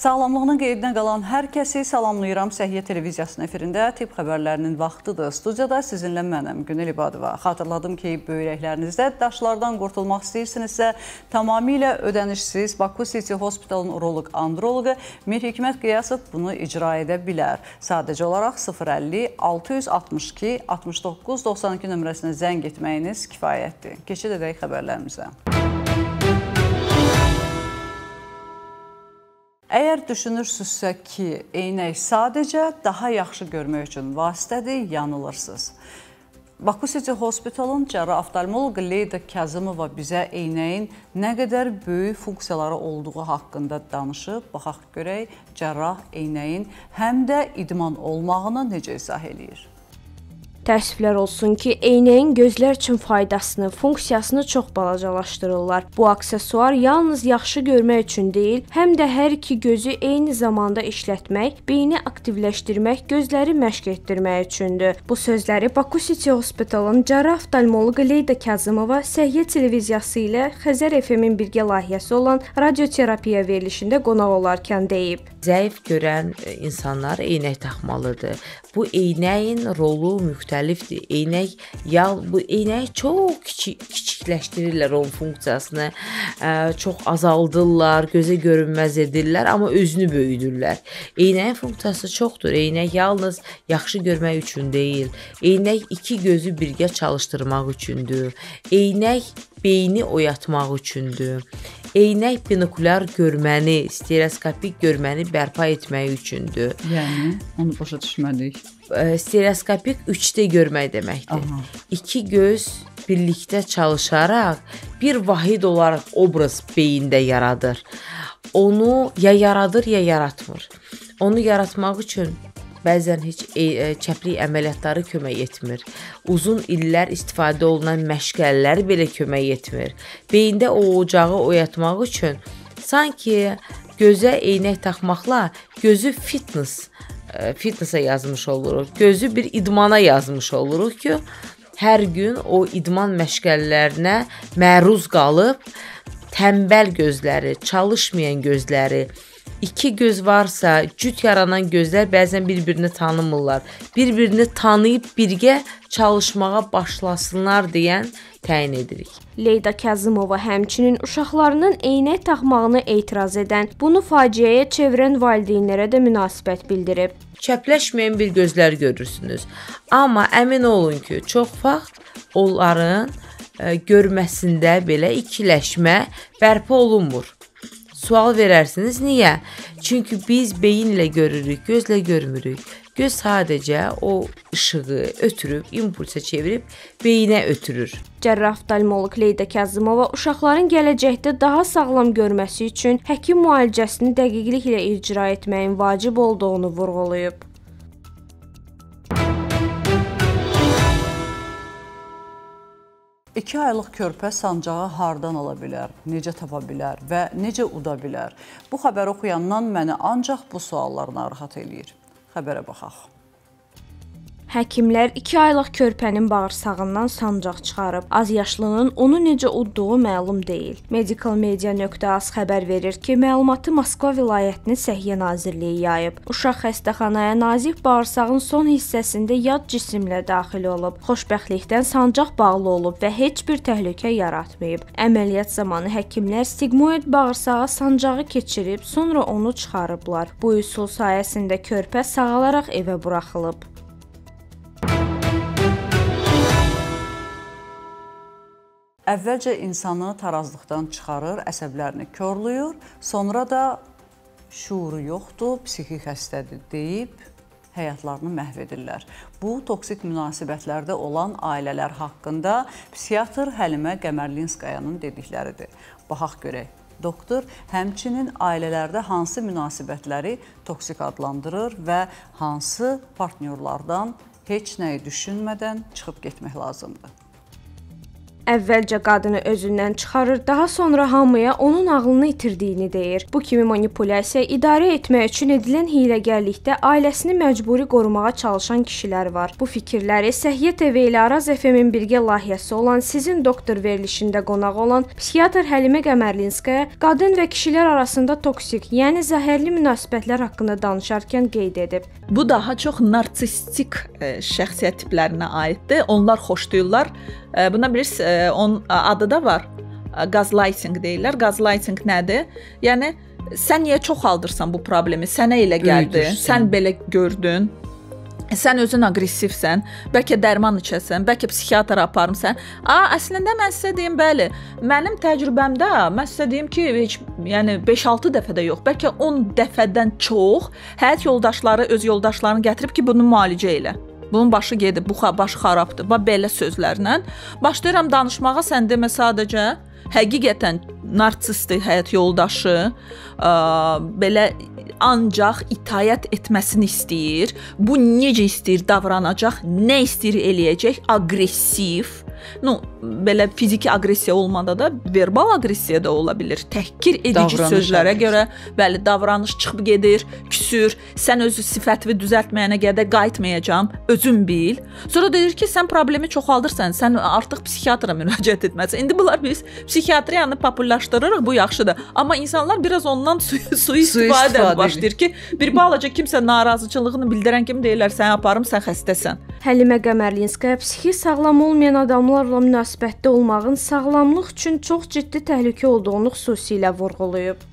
Sağlamlığının qeydinə qalan hər kəsi salamlayıram. Səhiyyə televiziyasının efirində tibb xəbərlərinin vaxtıdır. Studiyada sizinlə mənəm Günel İbadova. Xatırladım ki, böyrəklərinizdə daşlardan qurtulmaq istəyirsinizsə, tamamilə ödənişsiz Baku City Hospitalın uroloq androloqu Mir Hikmət Qiyasov bunu icra edə bilər. Sadəcə olaraq 050 662 69 92 nömrəsinə zəng etməyiniz kifayətdir. Keçid edək xəbərlərimizə. Əgər düşünürsünüzsə ki, eynək sadəcə daha yaxşı görmək üçün vasitədir, yanılırsınız. Baku City Hospitalın cərrah oftalmoloqu Leyda Kazımova bizə eynəyin nə qədər böyük funksiyaları olduğu haqqında danışıb. Baxaq görək, cərrah eynəyin həm də idman olmağını necə izah eləyir. Təəssüflər olsun ki, eynəyin gözlər üçün faydasını, funksiyasını çox balacalaşdırırlar. Bu aksesuar yalnız yaxşı görmək üçün deyil, həm də hər iki gözü eyni zamanda işlətmək, beyni aktivləşdirmək, gözləri məşq etdirmək üçündür. Bu sözləri Baku City Hospitalın cərrah oftalmoloqu Leyda Kazımova Səhiyyə televiziyası ilə Xəzər FM-in birgə layihəsi olan radioterapiya verilişində qonaq olarkən deyib. Zəif görən e, insanlar eynək taxmalıdır. Bu eynəyin rolu müxtəlifdir. Eynək yal bu eynəyi çox kiçik kiçikləşdirirlər onun funksiyasını, ə, çox azaldırlar, gözə görünməz edirlər, amma özünü böyüdürlər. Eynəyin funksiyası çoxdur. Eynək yalnız yaxşı görmək üçün deyil, eynək iki gözü birgə çalışdırmaq üçündür. Eynək beyni oyatmaq üçündür. Eynək binokulyar görməni, stereoskopik görməni bərpa etmək üçündür. Yəni onu başa düşmədik. Stereoskopik 3D görmək deməkdir. Aha. İki göz birlikdə çalışaraq bir vahid olaraq obraz beyində yaradır. Onu ya yaradır, ya yaratmır. Onu yaratmaq üçün bəzən heç e, e, çəplik əməliyyatları kömək etmir. Uzun illər istifadə olunan məşqələr belə kömək etmir. Beyində o ocağı oyatmaq üçün sanki gözə eynək taxmaqla gözü fitness e, fitnessa yazmış oluruq. Gözü bir idmana yazmış oluruq ki, hər gün o idman məşqəllərinə məruz qalıb tənbəl gözləri, çalışmayan gözləri, iki göz varsa, cüt yaranan gözlər bəzən bir-birini tanımırlar. Bir-birini tanıyıb birgə çalışmağa başlasınlar deyən təyin edirik. Leyda Kazımova həmçinin uşaqlarının eynək taxmağını etiraz edən, bunu faciəyə çevirən valideynlərə də münasibət bildirib. Çəpləşməyən bir gözlər görürsünüz. Amma əmin olun ki, çox vaxt onların ə, e, görməsində belə ikiləşmə bərpa olunmur. Sual verərsiniz, niyə? Çünki biz beyinlə görürük, gözlə görmürük. Göz sadəcə o işığı ötürüb, impulsa çevirib beyinə ötürür. Cərrah oftalmoloq Leyda Kazımova uşaqların gələcəkdə daha sağlam görməsi üçün həkim müalicəsini dəqiqliklə icra etməyin vacib olduğunu vurğulayıb. 2 aylıq körpə sancağı hardan ala bilər, necə tapa bilər və necə uda bilər? Bu xəbəri oxuyandan məni ancaq bu suallar narahat eləyir. Xəbərə baxaq. Həkimlər 2 aylıq körpənin bağırsağından sancaq çıxarıb. Az yaşlının onu necə udduğu məlum deyil. Medicalmedia.az xəbər verir ki, məlumatı Moskva vilayətinin Səhiyyə Nazirliyi yayıb. Uşaq xəstəxanaya nazik bağırsağın son hissəsində yad cisimlə daxil olub. Xoşbəxtlikdən sancaq bağlı olub və heç bir təhlükə yaratmayıb. Əməliyyat zamanı həkimlər stigmoid bağırsağa sancağı keçirib, sonra onu çıxarıblar. Bu üsul sayəsində körpə sağalaraq evə buraxılıb. Əvvəlcə insanı tarazlıqdan çıxarır, əsəblərini korlayır, sonra da şuuru yoxdur, psixik xəstədir deyib həyatlarını məhv edirlər. Bu toksik münasibətlərdə olan ailələr haqqında psixiatr Həlimə Qəmərlinskayanın dedikləridir. Baxaq görək. Doktor həmçinin ailələrdə hansı münasibətləri toksik adlandırır və hansı partnyorlardan heç nəyi düşünmədən çıxıb getmək lazımdır. Əvvəlcə qadını özündən çıxarır, daha sonra hamıya onun ağlını itirdiyini deyir. Bu kimi manipulyasiya idarə etmək üçün edilən hiyləgərlikdə ailəsini məcburi qorumağa çalışan kişilər var. Bu fikirləri Səhiyyə TV ilə Araz FM-in birgə layihəsi olan Sizin doktor verilişində qonaq olan psixiatr Həlimə Qəmərlinskaya qadın və kişilər arasında toksik, yəni zəhərli münasibətlər haqqında danışarkən qeyd edib. Bu daha çox narsistik e, şəxsiyyət tiplərinə aiddir. Onlar xoşlayırlar. Buna bilirsiniz, e, onun adı da var. Gaslighting deyirlər. Gaslighting nədir? Yəni sən niyə çoxaldırsan bu problemi? Sənə elə gəldi. Öydürsən. Sən belə gördün sən özün aqressivsən, bəlkə dərman içəsən, bəlkə psixiatra aparmısan. A, əslində mən sizə deyim, bəli, mənim təcrübəmdə mən sizə deyim ki, heç yəni 5-6 dəfə də yox, bəlkə 10 dəfədən çox həyat yoldaşları öz yoldaşlarını gətirib ki, bunu müalicə elə. Bunun başı gedib, bu başı xarabdır. Bax belə sözlərlə. Başlayıram danışmağa, sən demə sadəcə həqiqətən narsistdir həyat yoldaşı, ə, belə ancaq itayət etməsini istəyir. Bu necə istəyir davranacaq, nə istəyir eləyəcək, aqressiv ну, belə fiziki aqressiya olmada da verbal aqressiya da ola bilər. Təhqir edici davranış sözlərə aqressiya. görə bəli, davranış çıxıb gedir, küsür, sən öz sifətini düzəltməyənə qədər qayıtmayacağam, özün bil. Sonra deyir ki, sən problemi çoxaldırsan, sən artıq psixiatra müraciət etməlisən. İndi bunlar biz psixiatriyanı populyarlaşdırırıq, bu yaxşıdır. Amma insanlar biraz ondan sui-istifadə başlayır ki, bir balaca kimsə narazıçılığını bildirən kimi deyirlər, sən aparım, sən xəstəsən. Həlimə Qəmərlinskaya psixi sağlam olmayan adamlar adamlarla münasibətdə olmağın sağlamlıq üçün çox ciddi təhlükə olduğunu xüsusilə vurğulayıb.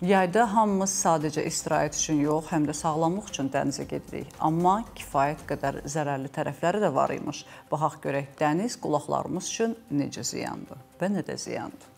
Yayda hamımız sadəcə istirahət üçün yox, həm də sağlamlıq üçün dənizə gedirik. Amma kifayət qədər zərərli tərəfləri də var imiş. Baxaq görək dəniz qulaqlarımız üçün necə ziyandır və nə də ziyandır.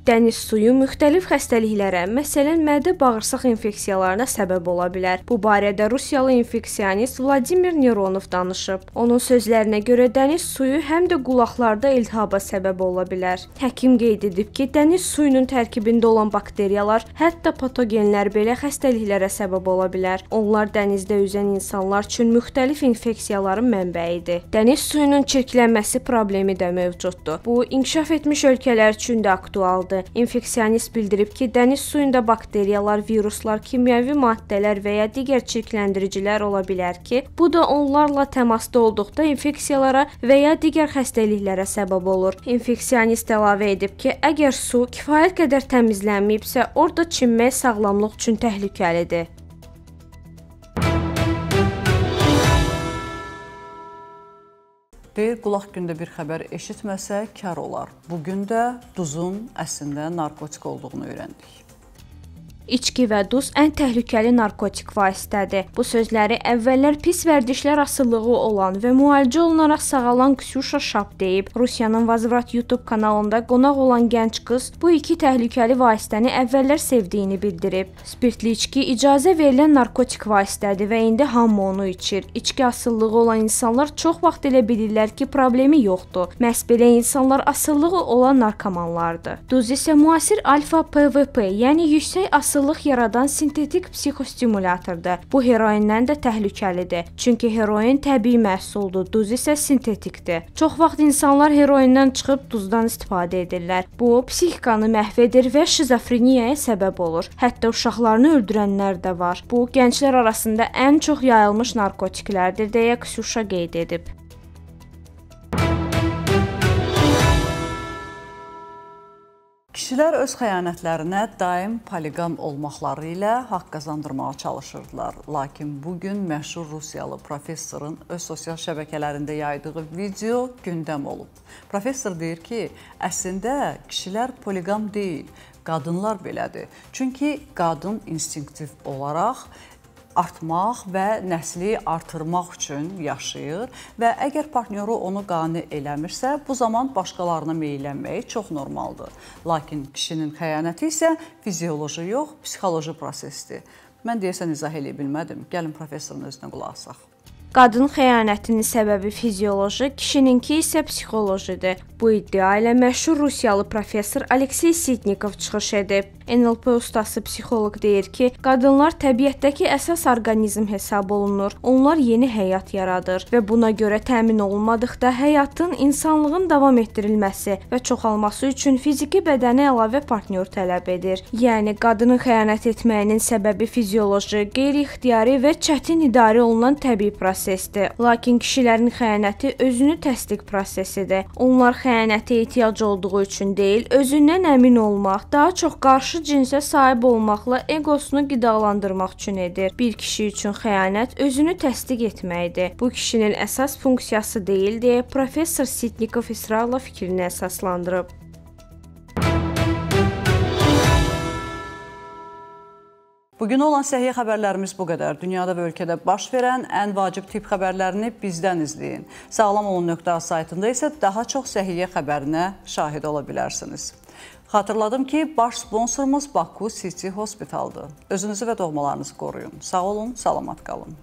Dəniz suyu müxtəlif xəstəliklərə, məsələn, mədə-bağırsaq infeksiyalarına səbəb ola bilər. Bu barədə Rusiyalı infeksionist Vladimir Neronov danışıb. Onun sözlərinə görə dəniz suyu həm də qulaqlarda iltihaba səbəb ola bilər. Həkim qeyd edib ki, dəniz suyunun tərkibində olan bakteriyalar, hətta patogenlər belə xəstəliklərə səbəb ola bilər. Onlar dənizdə üzən insanlar üçün müxtəlif infeksiyaların mənbəyidir. Dəniz suyunun çirklənməsi problemi də mövcuddur. Bu, inkişaf etmiş ölkələr üçün də aktualdır olmalıdır. İnfeksionist bildirib ki, dəniz suyunda bakteriyalar, viruslar, kimyəvi maddələr və ya digər çirkləndiricilər ola bilər ki, bu da onlarla təmasda olduqda infeksiyalara və ya digər xəstəliklərə səbəb olur. İnfeksionist əlavə edib ki, əgər su kifayət qədər təmizlənməyibsə, orada çimmək sağlamlıq üçün təhlükəlidir. Deyir, qulaq gündə bir xəbər eşitməsə kar olar. Bu gün də duzun əslində narkotik olduğunu öyrəndik. İçki və duz ən təhlükəli narkotik vasitədir. Bu sözləri əvvəllər pis vərdişlər asılılığı olan və müalicə olunaraq sağalan Ksyusha Şap deyib. Rusiyanın Vazvrat YouTube kanalında qonaq olan gənc qız bu iki təhlükəli vasitəni əvvəllər sevdiyini bildirib. Spirtli içki icazə verilən narkotik vasitədir və indi hamı onu içir. İçki asılılığı olan insanlar çox vaxt elə bilirlər ki, problemi yoxdur. Məhz belə insanlar asılılığı olan narkomanlardır. Duz isə müasir alfa PVP, yəni yüksək asılılıq asıllıq yaradan sintetik psixostimulyatordur. Bu heroindən də təhlükəlidir. Çünki heroin təbii məhsuldur, duz isə sintetikdir. Çox vaxt insanlar heroindən çıxıb duzdan istifadə edirlər. Bu psixikanı məhv edir və şizofreniyaya səbəb olur. Hətta uşaqlarını öldürənlər də var. Bu gənclər arasında ən çox yayılmış narkotiklərdir deyə Ksyusha qeyd edib. Kişilər öz xəyanətlərinə daim poliqam olmaqları ilə haqq qazandırmağa çalışırdılar. Lakin bu gün məşhur Rusiyalı professorun öz sosial şəbəkələrində yaydığı video gündəm olub. Professor deyir ki, əslində kişilər poliqam deyil, qadınlar belədir. Çünki qadın instinktiv olaraq artmaq və nəsli artırmaq üçün yaşayır və əgər partnyoru onu qane eləmirsə, bu zaman başqalarına meylənmək çox normaldır. Lakin kişinin xəyanəti isə fizioloji yox, psixoloji prosesdir. Mən deyəsən izah eləyə bilmədim. Gəlin professorun özünə qulaq asaq. Qadın xəyanətinin səbəbi fizioloji, kişininki isə psixolojidir. Bu iddia ilə məşhur Rusiyalı professor Aleksey Sitnikov çıxış edib. NLP ustası psixoloq deyir ki, qadınlar təbiətdəki əsas orqanizm hesab olunur. Onlar yeni həyat yaradır və buna görə təmin olunmadıqda həyatın, insanlığın davam etdirilməsi və çoxalması üçün fiziki bədənə əlavə partnyor tələb edir. Yəni qadının xəyanət etməyinin səbəbi fizioloji, qeyri-ixtiyari və çətin idarə olunan təbii prosesdir. Lakin kişilərin xəyanəti özünü təsdiq prosesidir. Onlar xəyanətə ehtiyac olduğu üçün deyil, özündən əmin olmaq, daha çox qarşı cinsə sahib olmaqla eqosunu qidalandırmaq üçün edir. Bir kişi üçün xəyanət özünü təsdiq etməkdir. Bu kişinin əsas funksiyası deyil deyə professor Sitnikov israrla fikrini əsaslandırıb. Bugün olan səhiyyə xəbərlərimiz bu qədər. Dünyada və ölkədə baş verən ən vacib tibb xəbərlərini bizdən izləyin. Sağlam olun.az saytında isə daha çox səhiyyə xəbərinə şahid ola bilərsiniz. Xatırladım ki, baş sponsorumuz Baku City Hospitaldır. Özünüzü və doğmalarınızı qoruyun. Sağ olun, salamat qalın.